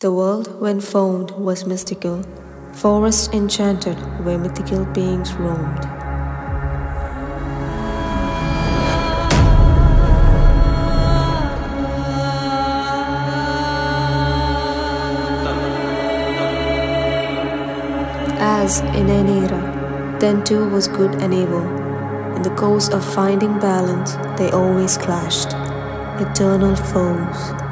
The world when found was mystical, forests enchanted where mythical beings roamed. As in any era, then too was good and evil. In the course of finding balance, they always clashed, eternal foes.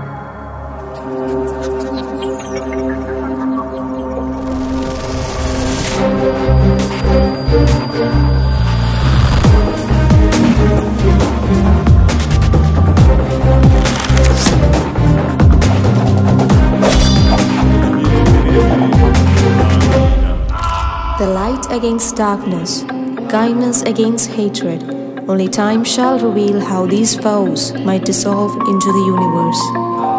The light against darkness, kindness against hatred. Only time shall reveal how these foes might dissolve into the universe.